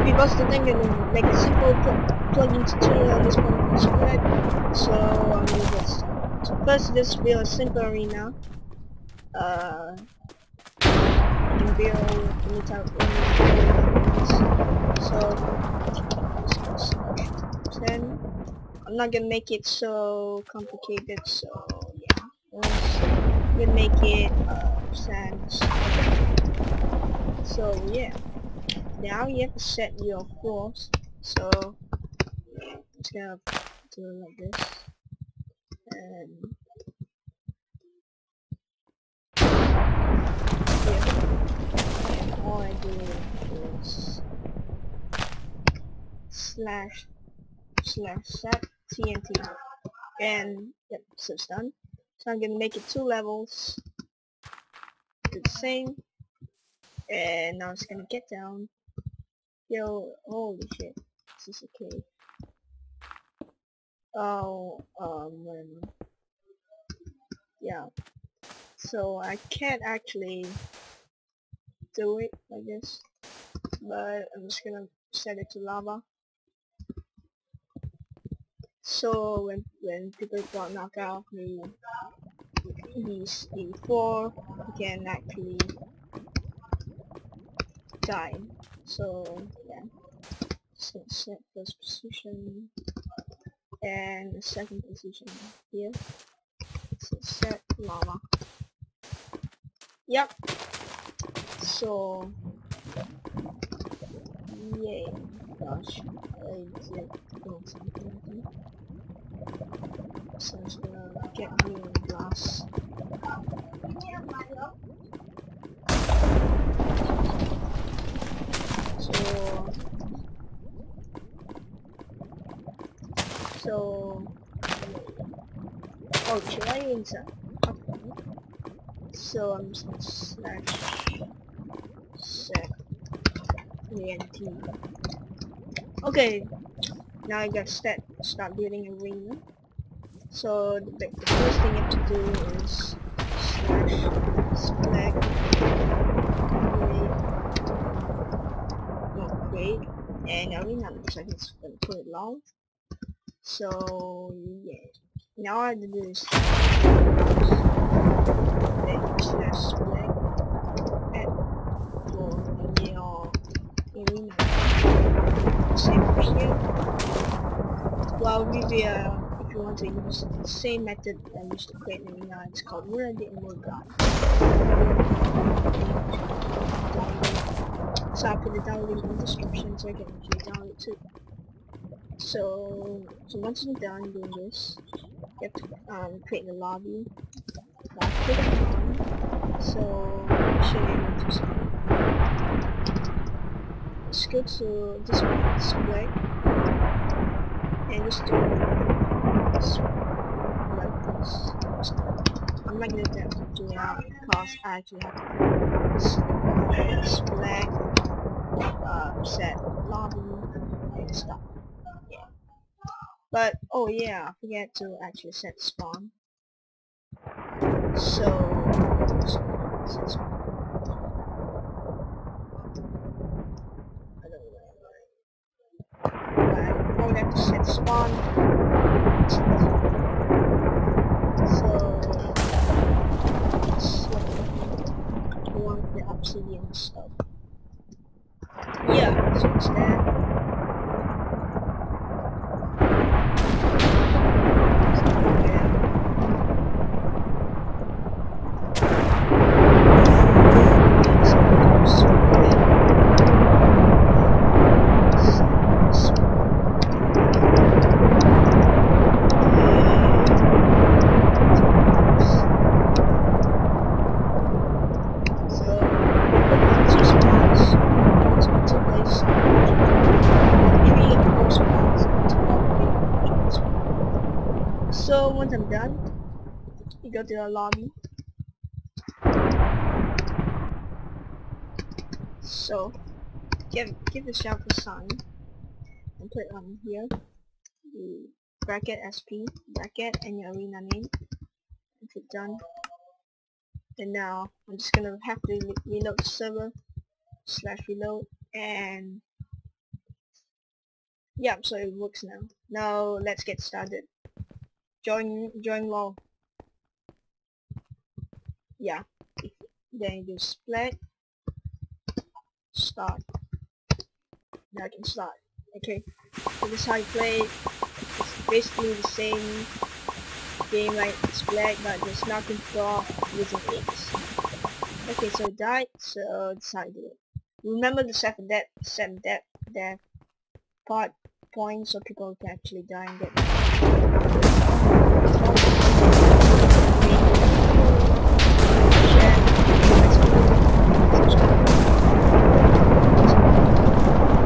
But because the thing gonna make a simple pl plug-in tutorial on this one scratch, so I'm gonna get started. So first will be a simple arena. Uh, can build any type of So, 10. I'm not gonna make it so complicated, so yeah. I'm gonna make it uh, sans. So yeah now you have to set your course. so it's gonna do it like this. And all I do is slash slash set TNT and yep so it's done. So I'm gonna make it two levels. Do the same. And now it's gonna get down Yo, holy shit. This is cave. Oh, um, yeah. So I can't actually do it like this, but I'm just gonna set it to lava. So when when people got knocked out, the these the four can actually die. So yeah, so set first position and the second position here. So set lava. Yep. So yay, gosh, I did doing something. So I'm just gonna get me glass. So, oh, should I insert? Okay. So I'm gonna slash set ENT. Okay, now I gotta start start building a arena. So the, the first thing you have to do is slash select create, no, create and arena looks like it's gonna put it long. So yeah. Now I have to do is. Well maybe uh if you want to use the same method I used to create an arena, it's called Where the Emerald God. So I'll put the download link in the description so I can actually download it too. So, so once you're done doing this, you have to um, create the lobby. Uh, click on. So, I'll show you what to start. Let's go to this one, square, and just do this like this. I'm not gonna attempt to do that because I actually have to select, uh, set lobby, and stuff. But, oh yeah, I forget to actually set spawn. So, set spawn. I don't have to set spawn. So, so want the obsidian stuff. Yeah, so it's that. Once I'm done, you go to the lobby. So, give give yourself a sign and put on here the bracket SP bracket and your arena name. And click done. And now I'm just gonna have to reload the server slash reload and Yeah, so it works now. Now let's get started. Join join long. Yeah. Then you split start. Now I can start. Okay. So this is how you play. It's basically the same game like Splat but knocking people off using X. Okay, so died, so do it. Remember the seven death seven death death part point so people can actually die and get